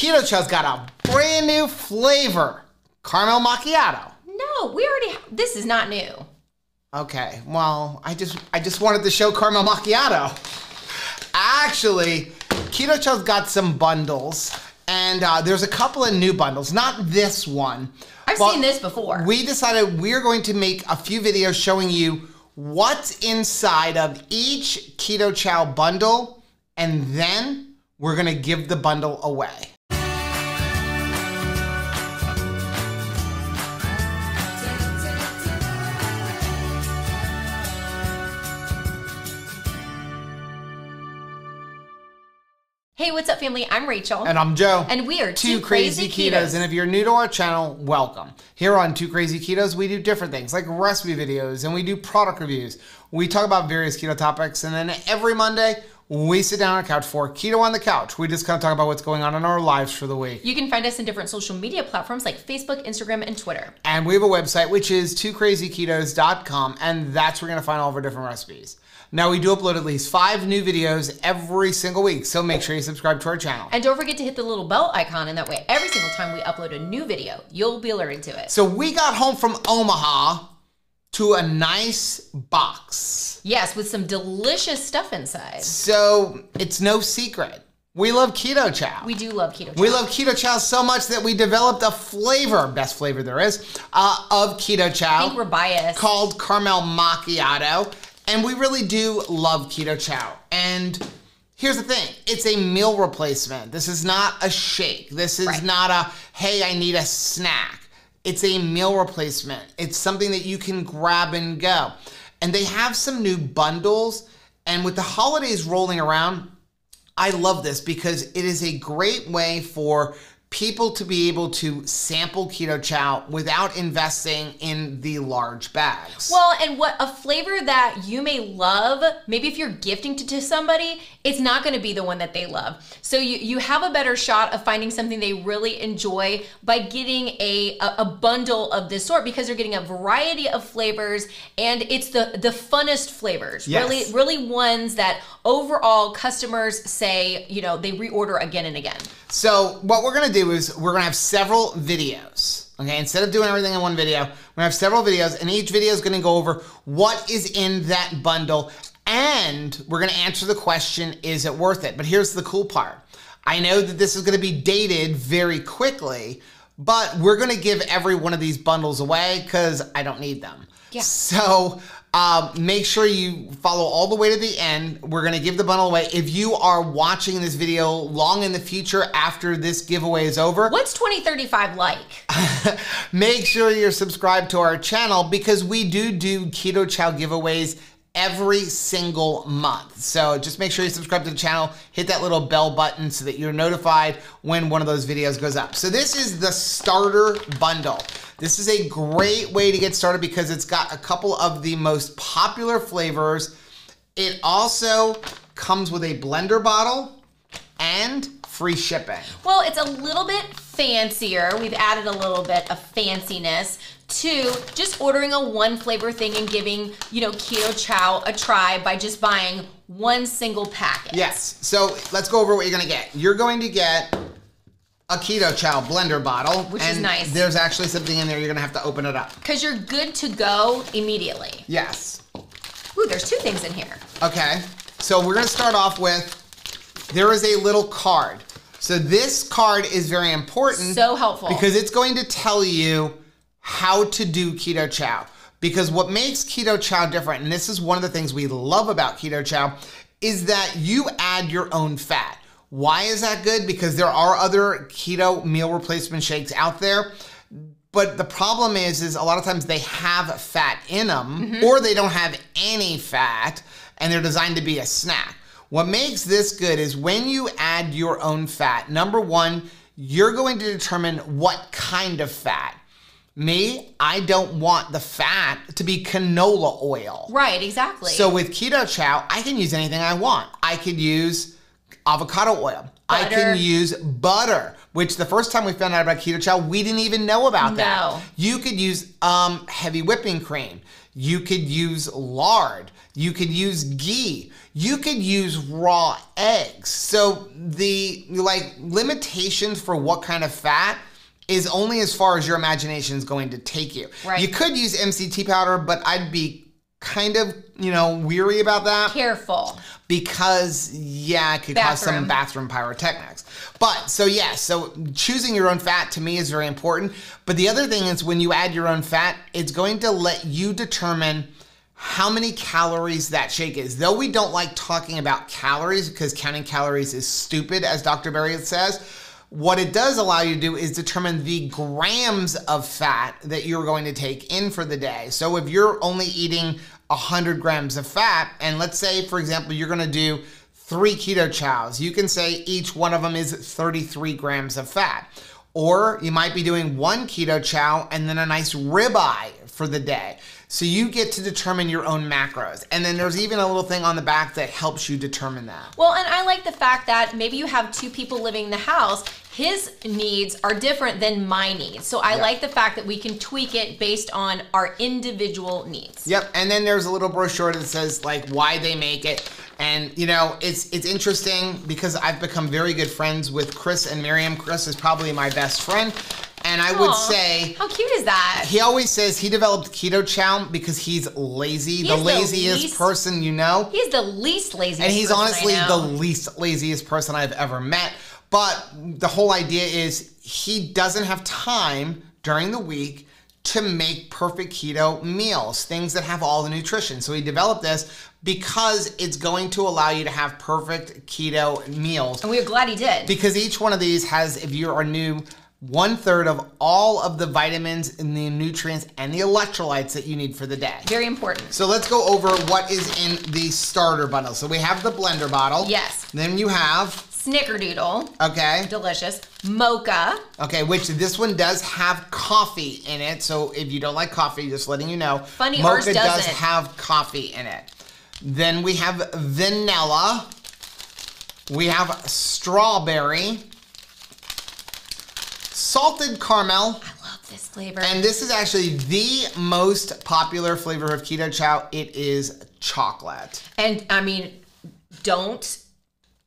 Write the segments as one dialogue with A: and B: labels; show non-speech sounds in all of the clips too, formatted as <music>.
A: Keto Chow's got a brand new flavor caramel macchiato.
B: No, we already. This is not new.
A: Okay, well, I just I just wanted to show caramel macchiato. Actually, Keto Chow's got some bundles, and uh, there's a couple of new bundles. Not this one.
B: I've
A: but
B: seen this before.
A: We decided we're going to make a few videos showing you what's inside of each Keto Chow bundle, and then we're gonna give the bundle away.
B: Hey, what's up, family? I'm Rachel.
A: And I'm Joe.
B: And we are
A: 2 Krazy, Ketos. And if you're new to our channel, welcome. Here on 2 Krazy Ketos, we do different things like recipe videos and we do product reviews. We talk about various keto topics. And then every Monday, we sit down on a couch for Keto on the Couch. We just kind of talk about what's going on in our lives for the week.
B: You can find us in different social media platforms like Facebook, Instagram, and Twitter.
A: And we have a website, which is 2krazyketos.com. And that's where you're going to find all of our different recipes. Now, we do upload at least five new videos every single week, so make sure you subscribe to our channel.
B: And don't forget to hit the little bell icon, and that way, every single time we upload a new video, you'll be alerted to it.
A: So, we got home from Omaha to a nice box.
B: Yes, with some delicious stuff inside.
A: So, it's no secret. We love Keto Chow.
B: We do love Keto Chow.
A: We love Keto Chow so much that we developed a flavor, best flavor there is, uh, of Keto Chow.
B: I think we're biased.
A: Called Caramel Macchiato. And we really do love Keto Chow. And here's the thing it's a meal replacement. This is not a shake. This is
B: Right.
A: not a, hey, I need a snack. It's a meal replacement. It's something that you can grab and go. And they have some new bundles. And with the holidays rolling around, I love this because it is a great way for people to be able to sample keto chow without investing in the large bags.
B: Well, and what a flavor that you may love, maybe if you're gifting to, to somebody, it's not going to be the one that they love. So you, you have a better shot of finding something they really enjoy by getting a, a, a bundle of this sort because you're getting a variety of flavors and it's the, the funnest flavors.
A: Yes.
B: Really, really ones that overall customers say, you know, they reorder again and again.
A: So what we're gonna do is we're gonna have several videos. Okay, instead of doing everything in one video, we're gonna have several videos, and each video is gonna go over what is in that bundle, and we're gonna answer the question, is it worth it? But here's the cool part. I know that this is gonna be dated very quickly, but we're gonna give every one of these bundles away because I don't need them.
B: Yeah.
A: So um, make sure you follow all the way to the end. We're gonna give the bundle away. If you are watching this video long in the future after this giveaway is over,
B: What's 2035 like? <laughs>
A: make sure you're subscribed to our channel because we do do Keto Chow giveaways every single month. So just make sure you subscribe to the channel, hit that little bell button so that you're notified when one of those videos goes up. So this is the starter bundle. This is a great way to get started because it's got a couple of the most popular flavors. It also comes with a blender bottle and free shipping.
B: Well, it's a little bit fancier. We've added a little bit of fanciness to just ordering a one flavor thing and giving, you know, Keto Chow a try by just buying one single packet.
A: Yes. So let's go over what you're gonna get. You're going to get a keto chow blender bottle,
B: Which is nice.
A: There's actually something in there. You're gonna have to open it up.
B: Because you're good to go immediately.
A: Yes.
B: Ooh, there's two things in here.
A: Okay. So we're gonna start off with. There is a little card. So this card is very important.
B: So helpful.
A: because it's going to tell you how to do keto chow. Because what makes keto chow different, and this is one of the things we love about keto chow, is that you add your own fat. Why is that good? Because there are other keto meal replacement shakes out there. But the problem is, is a lot of times they have fat in them, mm-hmm. or they don't have any fat, and they're designed to be a snack. What makes this good is when you add your own fat. Number one, you're going to determine what kind of fat. Me, I don't want the fat to be canola oil.
B: Right, exactly.
A: So with keto chow, I can use anything I want. I could use avocado oil.
B: Butter.
A: I can use butter, which the first time we found out about keto chow, we didn't even know about that.
B: No.
A: You could use um, heavy whipping cream. You could use lard. You could use ghee. You could use raw eggs. So the like limitations for what kind of fat is only as far as your imagination is going to take you.
B: Right.
A: You could use MCT powder, but I'd be kind of, you know, weary about that
B: Careful.
A: because yeah, it could cause some bathroom pyrotechnics. But so yeah, so choosing your own fat to me is very important. But the other thing is when you add your own fat, it's going to let you determine how many calories that shake is. Though we don't like talking about calories because counting calories is stupid, as Dr. Berry says. What it does allow you to do is determine the grams of fat that you're going to take in for the day. So if you're only eating 100 grams of fat, and let's say, for example, you're gonna do three keto chows, you can say each one of them is 33 grams of fat. Or you might be doing one keto chow and then a nice ribeye for the day. So you get to determine your own macros. And then there's even a little thing on the back that helps you determine that.
B: Well, and I like the fact that maybe you have two people living in the house. His needs are different than my needs. So I
A: Yeah.
B: like the fact that we can tweak it based on our individual needs.
A: Yep, and then there's a little brochure that says like why they make it, and you know it's it's interesting because I've become very good friends with Chris and Miriam. Chris is probably my best friend, and I would say
B: How cute is that?
A: he always says he developed keto chow because he's lazy, the
B: is the
A: laziest
B: least-
A: person you know.
B: He's the least lazy.
A: And he's honestly the least laziest person I've ever met. But the whole idea is he doesn't have time during the week to make perfect keto meals, things that have all the nutrition. So he developed this because it's going to allow you to have perfect keto meals.
B: And we are glad he did.
A: Because each one of these has, if you are new, one third of all of the vitamins and the nutrients and the electrolytes that you need for the day.
B: Very important.
A: So let's go over what is in the starter bundle. So we have the blender bottle.
B: Yes.
A: Then you have,
B: Snickerdoodle.
A: okay,
B: Delicious. Mocha.
A: okay, which this one does have coffee in it. So if you don't like coffee, just letting you know.
B: Funny, ours
A: Mocha does have coffee in it. Then we have vanilla. We have strawberry. Salted caramel.
B: I love this flavor.
A: And this is actually the most popular flavor of keto chow. It is chocolate.
B: And I mean, don't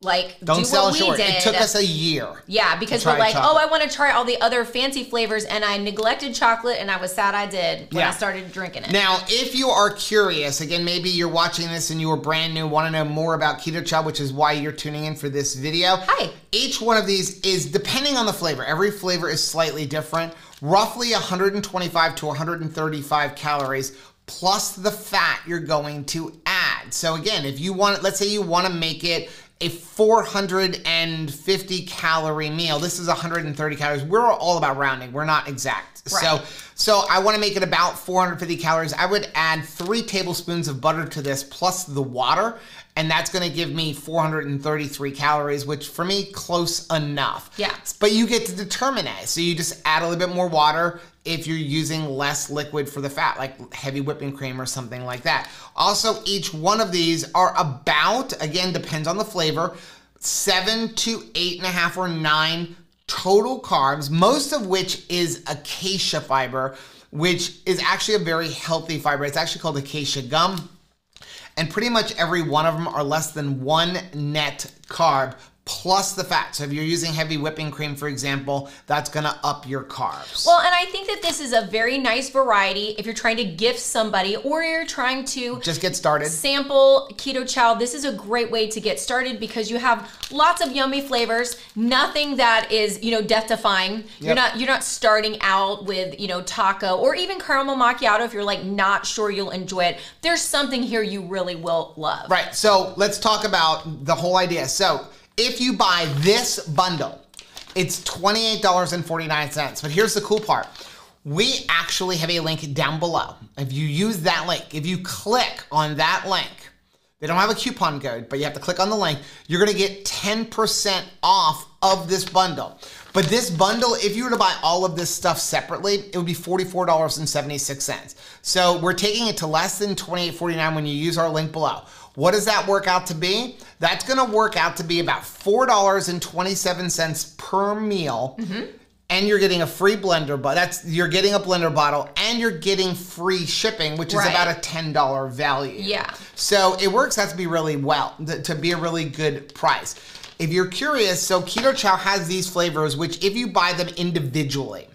B: like
A: Don't
B: do
A: sell
B: what we
A: short.
B: did.
A: It took us a year.
B: yeah, because we're like,
A: chocolate.
B: oh, I want to try all the other fancy flavors, and I neglected chocolate, and I was sad I did when
A: Yeah.
B: I started drinking it.
A: Now, if you are curious, again, maybe you're watching this and you are brand new, want to know more about keto chow, which is why you're tuning in for this video.
B: Hi.
A: Each one of these is depending on the flavor. Every flavor is slightly different. Roughly 125 to 135 calories plus the fat you're going to add. So again, if you want, let's say you want to make it a 450 calorie meal. This is 130 calories. We're all about rounding. We're not exact.
B: Right.
A: So so I want to make it about 450 calories. I would add three tablespoons of butter to this plus the water, and that's going to give me 433 calories, which for me, close enough.
B: Yeah.
A: But you get to determine it. So you just add a little bit more water if you're using less liquid for the fat, like heavy whipping cream or something like that. Also, each one of these are about, again, depends on the flavor, seven to eight and a half or nine total carbs, most of which is acacia fiber, which is actually a very healthy fiber. It's actually called acacia gum. And pretty much every one of them are less than one net carb plus the fat. So if you're using heavy whipping cream, for example, that's gonna up your carbs.
B: Well, and I think that this is a very nice variety if you're trying to gift somebody or you're trying to
A: Just get started.
B: sample keto chow this is a great way to get started because you have lots of yummy flavors nothing that is you know death defying you're not you're not starting out with you know taco or even caramel macchiato if you're like not sure you'll enjoy it there's something here you really will love
A: Right, so let's talk about the whole idea. So if you buy this bundle, it's $28.49. But here's the cool part. We actually have a link down below. If you use that link, if you click on that link, they don't have a coupon code, but you have to click on the link. You're gonna get 10% off of this bundle. But this bundle, if you were to buy all of this stuff separately, it would be $44.76. So we're taking it to less than $28.49 when you use our link below. What does that work out to be? That's gonna work out to be about $4.27 per meal.
B: Mm-hmm.
A: And you're getting a free blender, but that's you're getting a blender bottle and you're getting free shipping, which is
B: Right.
A: about a $10 value.
B: Yeah.
A: So it works out to be really well, to be a really good price. If you're curious, so Keto Chow has these flavors, which if you buy them individually,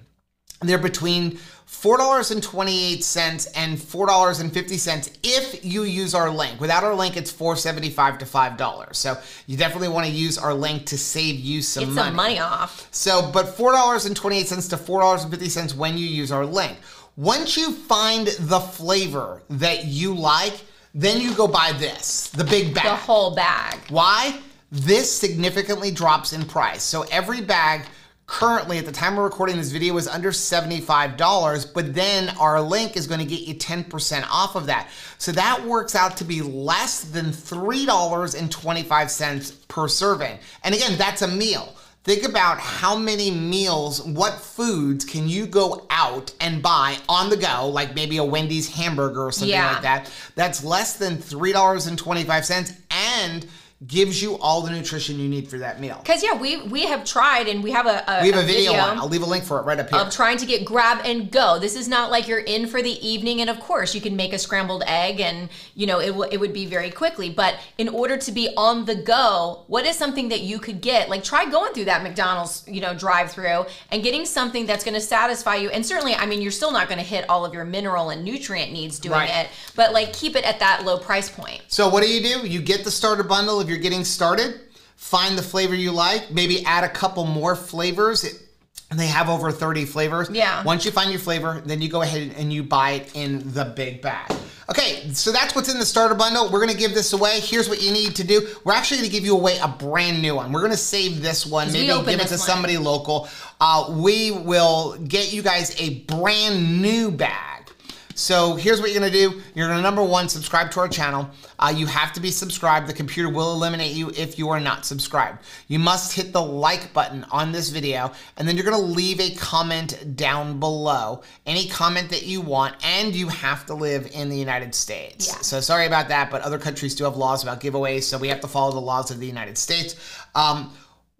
A: they're between $4.28 and $4.50 if you use our link. Without our link, it's $4.75 to $5. So you definitely want to use our link to save you some
B: Get
A: money.
B: some money off.
A: So, but $4.28 to $4.50 when you use our link. Once you find the flavor that you like, then you go buy this, the big bag.
B: The whole bag.
A: Why? This significantly drops in price. So every bag currently at the time we're recording this video is under $75, but then our link is going to get you 10% off of that. So that works out to be less than $3.25 per serving. And again, that's a meal. Think about how many meals, what foods can you go out and buy on the go, like maybe a Wendy's hamburger or something
B: Yeah.
A: like that. That's less than $3.25 and gives you all the nutrition you need for that meal.
B: Cause yeah, we we have tried and we have a, a
A: We have a video, on. I'll leave a link for it right up here.
B: of trying to get grab and go. This is not like you're in for the evening, and of course you can make a scrambled egg, and you know it w- it would be very quickly. But in order to be on the go, what is something that you could get? Like try going through that McDonald's you know drive through and getting something that's going to satisfy you. And certainly, I mean, you're still not going to hit all of your mineral and nutrient needs doing
A: Right.
B: it, but like keep it at that low price point.
A: So what do you do? You get the starter bundle if you're getting started. Find the flavor you like. Maybe add a couple more flavors. It- and they have over 30 flavors.
B: Yeah.
A: Once you find your flavor, then you go ahead and you buy it in the big bag. Okay, so that's what's in the starter bundle. We're gonna give this away. Here's what you need to do. We're actually gonna give you away a brand new one. We're gonna save this one, maybe give it to
B: one.
A: somebody local. Uh, we will get you guys a brand new bag. So here's what you're gonna do. You're gonna number one, subscribe to our channel. Uh, you have to be subscribed. The computer will eliminate you if you are not subscribed. You must hit the like button on this video, and then you're gonna leave a comment down below. Any comment that you want, and you have to live in the United States.
B: Yeah.
A: So sorry about that, but other countries do have laws about giveaways, so we have to follow the laws of the United States. Um,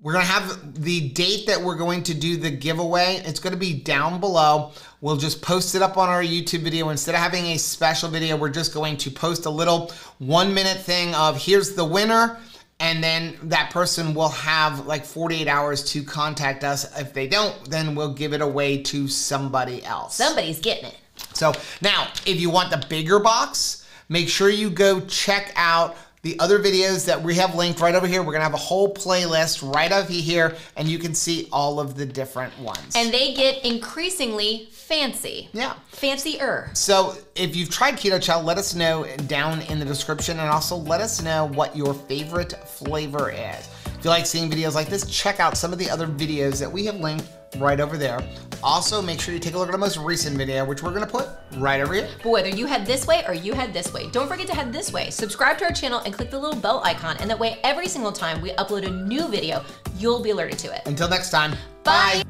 A: we're gonna have the date that we're going to do the giveaway. It's gonna be down below. We'll just post it up on our YouTube video. Instead of having a special video, we're just going to post a little one minute thing of here's the winner. And then that person will have like 48 hours to contact us. If they don't, then we'll give it away to somebody else.
B: Somebody's getting it.
A: So now, if you want the bigger box, make sure you go check out the other videos that we have linked right over here. We're gonna have a whole playlist right over here, and you can see all of the different ones.
B: And they get increasingly fancy.
A: yeah.
B: Fancier.
A: So if you've tried Keto Chow, let us know down in the description, and also let us know what your favorite flavor is. If you like seeing videos like this, check out some of the other videos that we have linked right over there. Also, make sure you take a look at our most recent video, which we're gonna put right over here.
B: But whether you head this way or you head this way, don't forget to head this way. Subscribe to our channel and click the little bell icon, and that way every single time we upload a new video, you'll be alerted to it.
A: Until next time,
B: Bye.